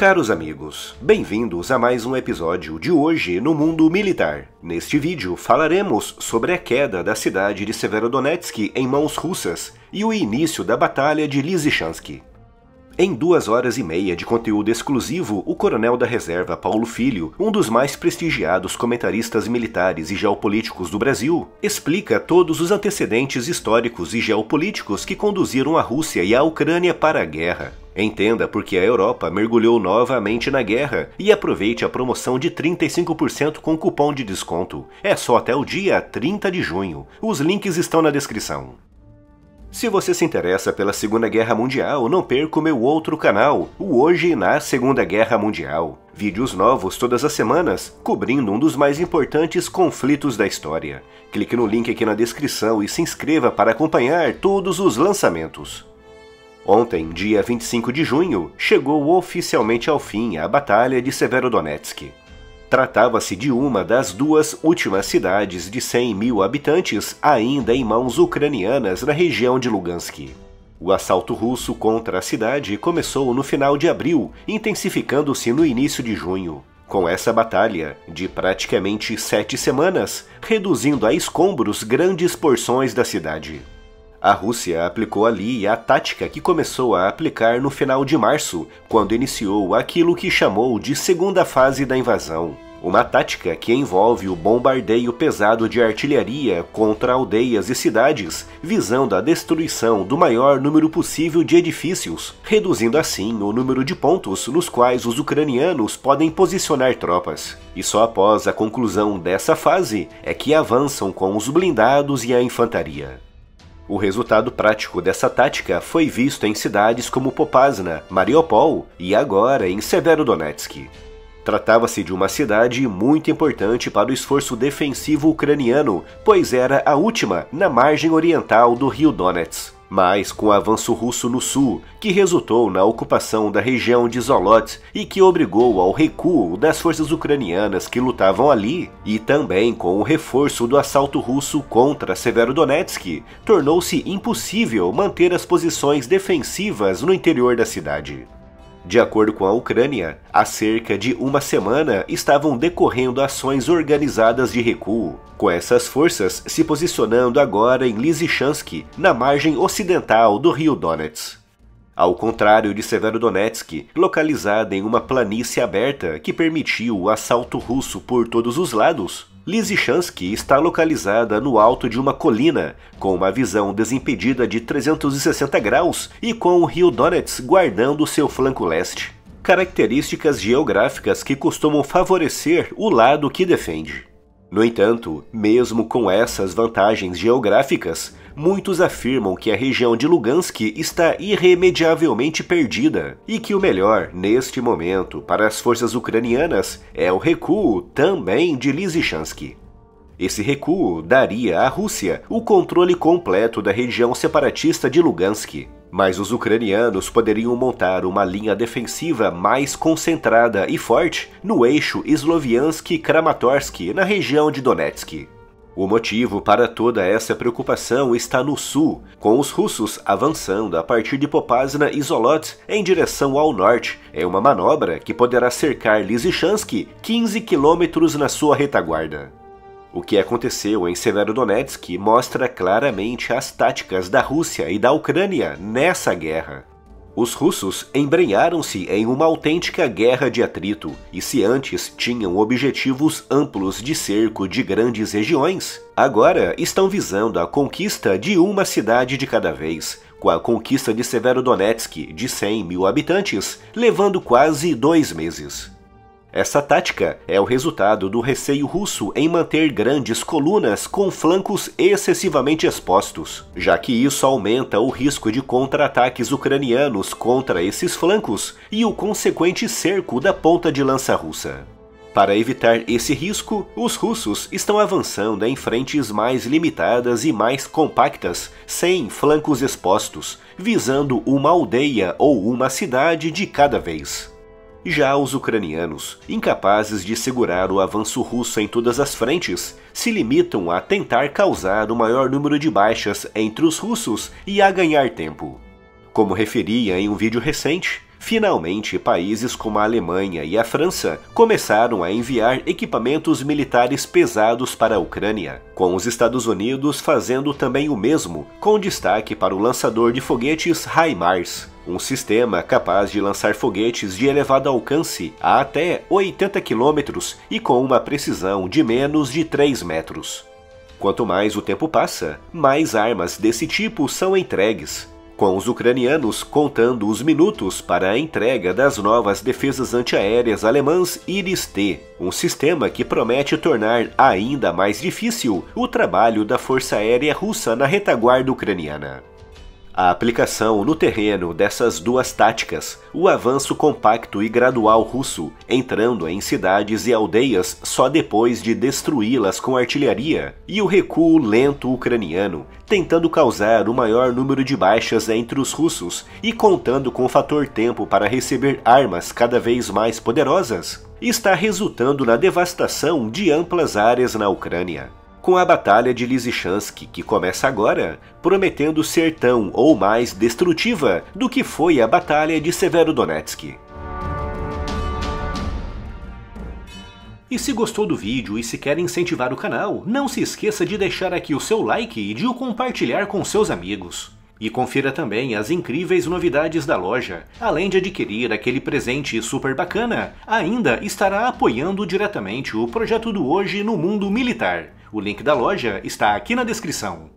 Caros amigos, bem-vindos a mais um episódio de hoje no mundo militar. Neste vídeo falaremos sobre a queda da cidade de Severodonetsk em mãos russas e o início da Batalha de Lysychansk. Em duas horas e meia de conteúdo exclusivo, o coronel da reserva Paulo Filho, um dos mais prestigiados comentaristas militares e geopolíticos do Brasil, explica todos os antecedentes históricos e geopolíticos que conduziram a Rússia e a Ucrânia para a guerra. Entenda porque a Europa mergulhou novamente na guerra e aproveite a promoção de 35% com cupom de desconto. É só até o dia 30 de junho. Os links estão na descrição. Se você se interessa pela Segunda Guerra Mundial, não perca o meu outro canal, o Hoje na Segunda Guerra Mundial. Vídeos novos todas as semanas, cobrindo um dos mais importantes conflitos da história. Clique no link aqui na descrição e se inscreva para acompanhar todos os lançamentos. Ontem, dia 25 de junho, chegou oficialmente ao fim a Batalha de Severodonetsk. Tratava-se de uma das duas últimas cidades de 100 mil habitantes ainda em mãos ucranianas na região de Lugansk. O assalto russo contra a cidade começou no final de abril, intensificando-se no início de junho. Com essa batalha, de praticamente sete semanas, reduzindo a escombros grandes porções da cidade. A Rússia aplicou ali a tática que começou a aplicar no final de março, quando iniciou aquilo que chamou de segunda fase da invasão. Uma tática que envolve o bombardeio pesado de artilharia contra aldeias e cidades, visando a destruição do maior número possível de edifícios, reduzindo assim o número de pontos nos quais os ucranianos podem posicionar tropas. E só após a conclusão dessa fase é que avançam com os blindados e a infantaria. O resultado prático dessa tática foi visto em cidades como Popasna, Mariupol e agora em Severodonetsk. Tratava-se de uma cidade muito importante para o esforço defensivo ucraniano, pois era a última na margem oriental do rio Donetsk mas com o avanço russo no sul, que resultou na ocupação da região de Zolot e que obrigou ao recuo das forças ucranianas que lutavam ali, e também com o reforço do assalto russo contra Severodonetsk, tornou-se impossível manter as posições defensivas no interior da cidade. De acordo com a Ucrânia, há cerca de uma semana estavam decorrendo ações organizadas de recuo, com essas forças se posicionando agora em Lysychansk, na margem ocidental do rio Donetsk. Ao contrário de Severodonetsk, localizada em uma planície aberta que permitiu o assalto russo por todos os lados, Lysychansk está localizada no alto de uma colina, com uma visão desimpedida de 360 graus e com o rio Donetsk guardando seu flanco leste. Características geográficas que costumam favorecer o lado que defende. No entanto, mesmo com essas vantagens geográficas, muitos afirmam que a região de Lugansk está irremediavelmente perdida e que o melhor, neste momento, para as forças ucranianas é o recuo também de Lysychansk. Esse recuo daria à Rússia o controle completo da região separatista de Lugansk, mas os ucranianos poderiam montar uma linha defensiva mais concentrada e forte no eixo Sloviansk-Kramatorsk, na região de Donetsk. O motivo para toda essa preocupação está no sul, com os russos avançando a partir de Popasna e Zolot em direção ao norte, em uma manobra que poderá cercar Lysychansk 15 quilômetros na sua retaguarda. O que aconteceu em Severodonetsk mostra claramente as táticas da Rússia e da Ucrânia nessa guerra. Os russos embrenharam-se em uma autêntica guerra de atrito, e se antes tinham objetivos amplos de cerco de grandes regiões, agora estão visando a conquista de uma cidade de cada vez, com a conquista de Severodonetsk de 100 mil habitantes, levando quase dois meses. Essa tática é o resultado do receio russo em manter grandes colunas com flancos excessivamente expostos, já que isso aumenta o risco de contra-ataques ucranianos contra esses flancos e o consequente cerco da ponta de lança russa. Para evitar esse risco, os russos estão avançando em frentes mais limitadas e mais compactas, sem flancos expostos, visando uma aldeia ou uma cidade de cada vez. Já os ucranianos, incapazes de segurar o avanço russo em todas as frentes, se limitam a tentar causar o maior número de baixas entre os russos e a ganhar tempo. Como referia em um vídeo recente, Finalmente, países como a Alemanha e a França começaram a enviar equipamentos militares pesados para a Ucrânia, com os Estados Unidos fazendo também o mesmo, com destaque para o lançador de foguetes HIMARS, um sistema capaz de lançar foguetes de elevado alcance a até 80 km e com uma precisão de menos de 3 metros. Quanto mais o tempo passa, mais armas desse tipo são entregues, com os ucranianos contando os minutos para a entrega das novas defesas antiaéreas alemãs Iris-T, um sistema que promete tornar ainda mais difícil o trabalho da Força Aérea Russa na retaguarda ucraniana. A aplicação no terreno dessas duas táticas, o avanço compacto e gradual russo, entrando em cidades e aldeias só depois de destruí-las com artilharia, e o recuo lento ucraniano, tentando causar o maior número de baixas entre os russos e contando com o fator tempo para receber armas cada vez mais poderosas, está resultando na devastação de amplas áreas na Ucrânia com a Batalha de Lysychansk, que começa agora, prometendo ser tão ou mais destrutiva do que foi a Batalha de Severodonetsk. E se gostou do vídeo e se quer incentivar o canal, não se esqueça de deixar aqui o seu like e de o compartilhar com seus amigos. E confira também as incríveis novidades da loja. Além de adquirir aquele presente super bacana, ainda estará apoiando diretamente o projeto do Hoje no Mundo Militar. O link da loja está aqui na descrição.